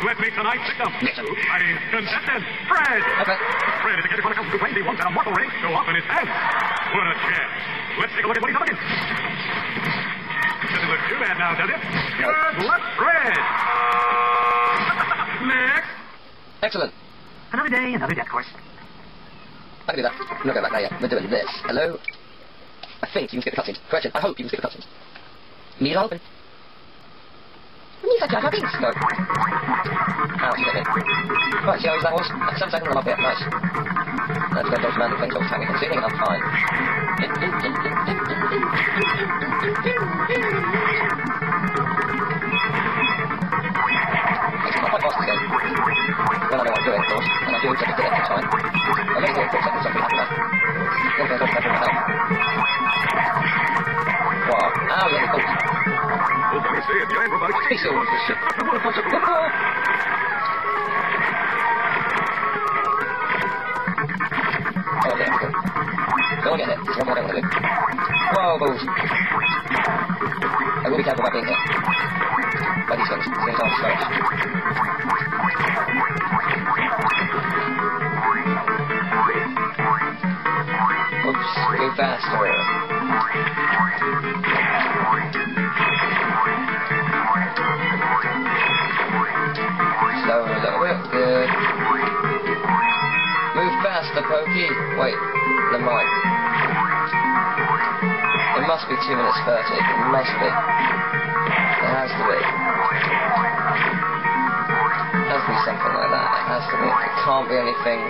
Let me tonight's victim. Nixon. I mean, contestant, Fred. Okay. Fred is a kid who comes to claim he had a mortal ring so often his hands. What a chance. Let's take a look at what he's up against. Doesn't look too bad now, does it? Good luck, Fred. Next. Excellent. Another day, another death course. I can do that. I'm not going back there yet. We're doing this. Hello? I think you can skip the cutscenes. Question, I hope you can skip the cutscenes. Need it open? Misa Jar Jar Binks. No. Ouch, you hit me. Right, see how easy that was? Seven seconds and I'm up. Nice. Let's go dodge random things. I'll tag me from ceiling I'm fine. Actually, I'm quite fast game. When I know what I'm doing, of course. And I do take a bit extra time. I may do it for a second, something happen there. Then go yeah, good. Don't get hit. There's one more do. Whoa, balls. I will be careful about being hit. By these. These things aren't slow. Oops, go faster. Wait, never mind. It must be 2 minutes 30. It must be. It has to be. It has to be something like that. It has to be. It can't be anything.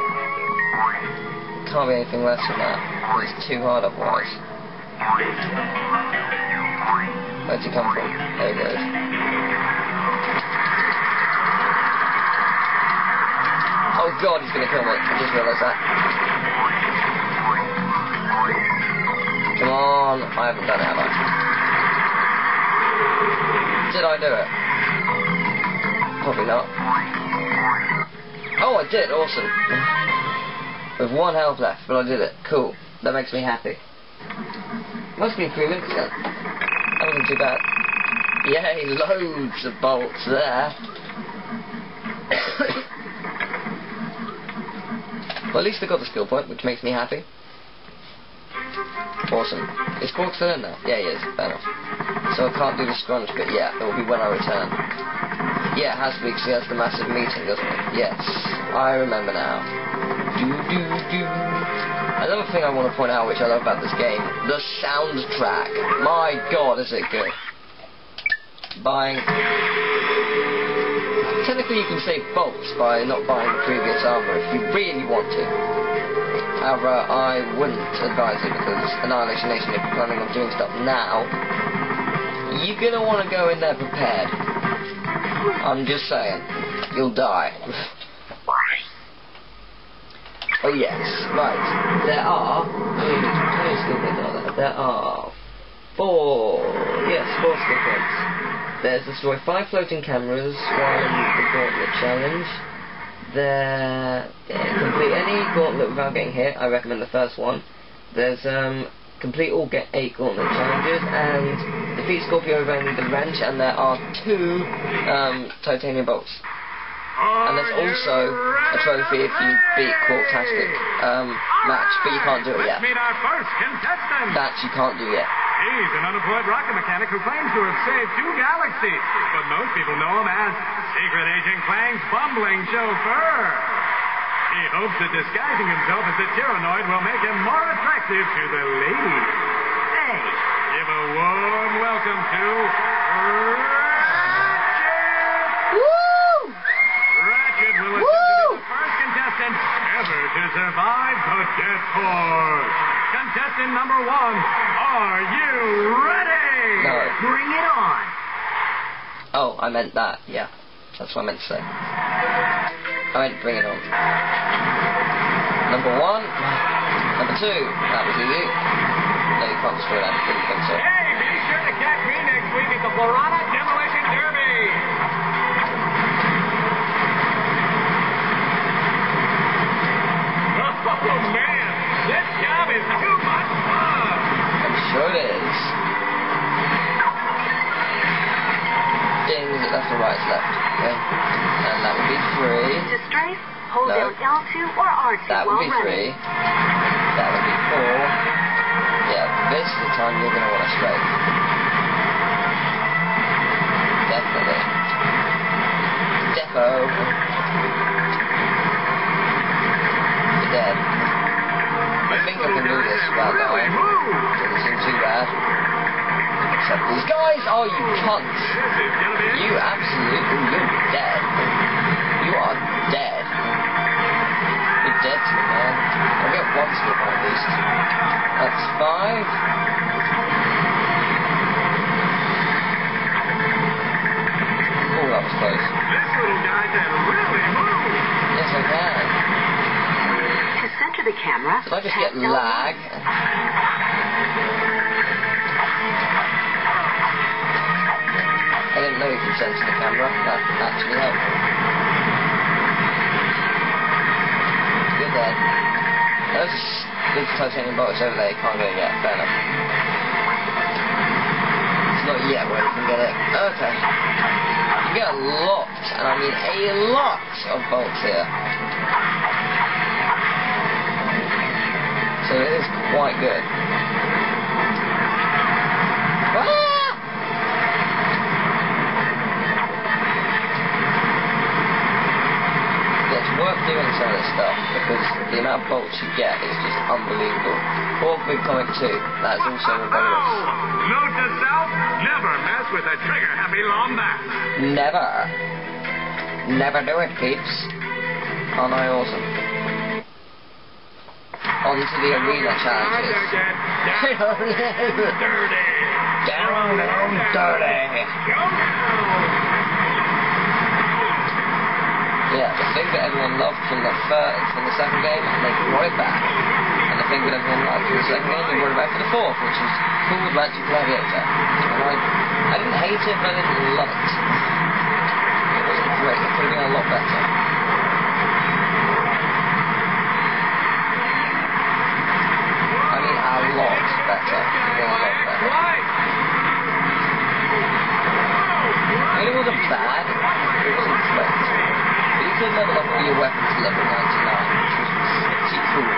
It can't be anything less than that. It's too hard otherwise. Where'd he come from? There he goes. Oh god, he's gonna kill me. I just realised that. Come on. I haven't done it, have I? Did I do it? Probably not. Oh, I did. Awesome. With one health left, but I did it. Cool. That makes me happy. Must be then. That wasn't too bad. Yay, loads of bolts there. Well, at least I got the skill point, which makes me happy. Awesome. Is Qwark still in there? Yeah, he is. Fair enough. So I can't do the scrunch, but yeah, it will be when I return. Yeah, it has to be because he has the massive meeting, doesn't it? Yes. I remember now. Do, do, do. Another thing I want to point out, which I love about this game, the soundtrack. My god, is it good. Buying technically you can save bolts by not buying the previous armor if you really want to. However, I wouldn't advise it because Annihilation Nation, if you're planning on doing stuff now, you're gonna want to go in there prepared. I'm just saying, you'll die. oh yes, right. There are. Are there? There are four. Yes, four skill points. There's destroy five floating cameras, one the gauntlet challenge. There, complete any gauntlet without getting hit. I recommend the first one. There's um, complete all get eight gauntlet challenges and defeat Scorpio with only the wrench. And there are two um, titanium bolts. And there's also a trophy if you beat Qwarktastic um, match, but you can't do it yet. Let's meet our first contestant. That you can't do yet. He's an unemployed rocket mechanic who claims to have saved two galaxies, but most people know him as Secret Agent Clank's bumbling chauffeur. He hopes that disguising himself as a Tyhrranoid will make him more attractive to the ladies. Hey, give a warm welcome to Ratchet! Woo! Ratchet will attempt to be the first contestant ever to survive the Death Course. Contestant number one, are you ready? No. Bring it on. Oh, I meant that. Yeah, that's what I meant to say. I meant bring it on. Number one. Number two. That was easy. No, you can't destroy that. Didn't think so. Hey, be sure to catch me next week at the Florana Demolition Derby. This is the time you're going to want to straight. Definitely. Defo. You're dead. I think I can do this without dying. Doesn't seem too bad. Except these guys! Oh, you cunts! You camera, Did I just get L1. lag? I didn't know you could censor the camera. That actually helpful. You're dead. Those big titanium bolts over there you can't go yet. Fair enough. It's not yet where you can get it. Okay. You get a lot, and I mean a lot of bolts here. So it is quite good. Ah! It's worth doing some of this stuff because the amount of bolts you get is just unbelievable. Or Big Comic 2, that's also a Oh, note to self: never mess with a trigger-happy Lombax. Never. Never do it, peeps. Aren't I awesome? On to the arena challenges. Down, dirty. Down, down, dirty. Yeah, the thing that everyone loved from the first, from the second game, and they brought it back. And the thing that everyone liked from the second game, they brought it back for the fourth, which was cool Magic Gladiator. And I, I didn't hate it, but I didn't love. It wasn't great. It could have been a lot better. I mean, a lot better. It could have been a lot better. I mean, it wasn't bad. It wasn't great. But you could level up all your weapons to level 99, which was pretty cool.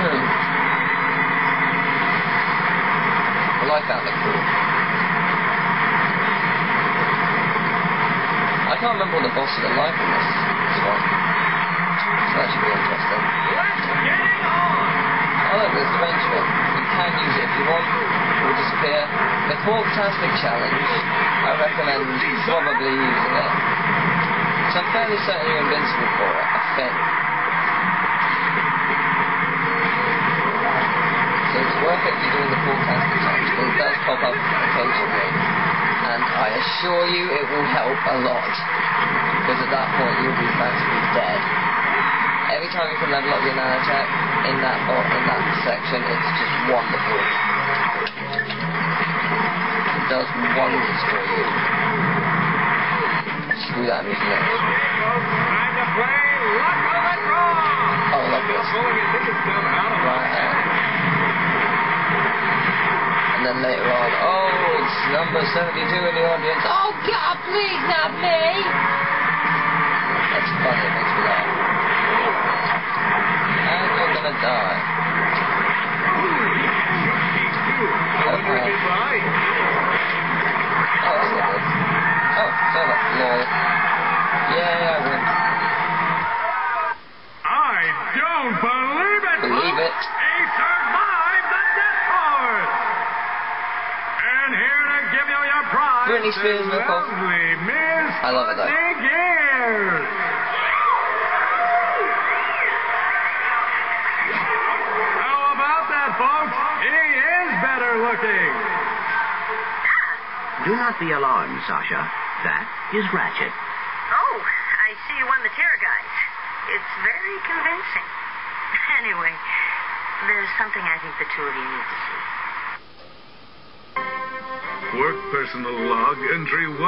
Hmm. Well, I found it cool. I can't remember what the boss of the life in this, this one. So that should be interesting. Look, there's the Benjamin. You can use it if you want. It will disappear. The Qwarktastic Challenge, I recommend probably using it. So I'm fairly certain you're invincible for it, I think. So it's worth it if you're doing the Qwarktastic Challenge, because it does pop up occasionally. And I assure you it will help a lot. Because at that point you'll be practically dead. Every time you can level up your nanotech in that or in that section, it's just wonderful. It does wonders for you. Screw that music. Okay, folks, time to play Luck of the Draw. Oh, I love this. Pulling your ticket stub out of Right. And then later on, oh, it's number 72 in the audience. Oh, God, please, not me! That's funny, it makes me laugh. And you're gonna die. Over I love it, though. Courtney Gears. How about that, folks? He is better looking. Do not be alarmed, Sasha. That is Ratchet. Oh, I see you won the terror guys. It's very convincing. Anyway, there's something I think the two of you need to see. Qwark personal log entry 101301.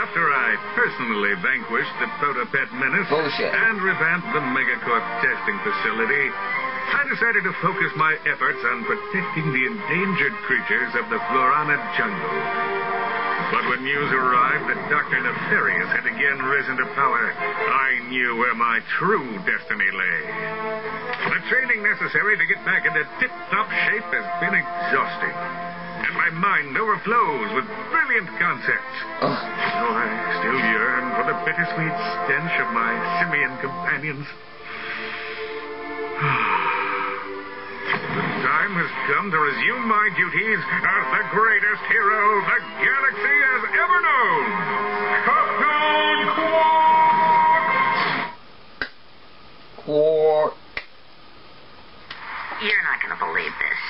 After I personally vanquished the Protopet menace Bullshit. and revamped the Megacorp testing facility, I decided to focus my efforts on protecting the endangered creatures of the Florana jungle. But when news arrived that Dr. Nefarious had again risen to power, I knew where my true destiny lay. The training necessary to get back into tip-top shape has been exhausting. And my mind overflows with brilliant concepts. Ugh. Oh. Though I still yearn for the bittersweet stench of my simian companions. The time has come to resume my duties as the greatest hero the galaxy has ever known. Captain Qwark! Qwark. You're not going to believe this,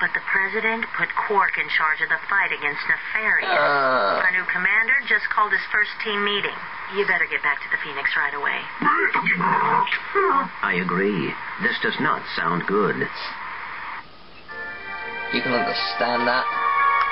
but the president put Qwark in charge of the fight against Nefarious. Uh, Our new commander just called his first team meeting. You better get back to the Phoenix right away. I agree. This does not sound good. you can understand that.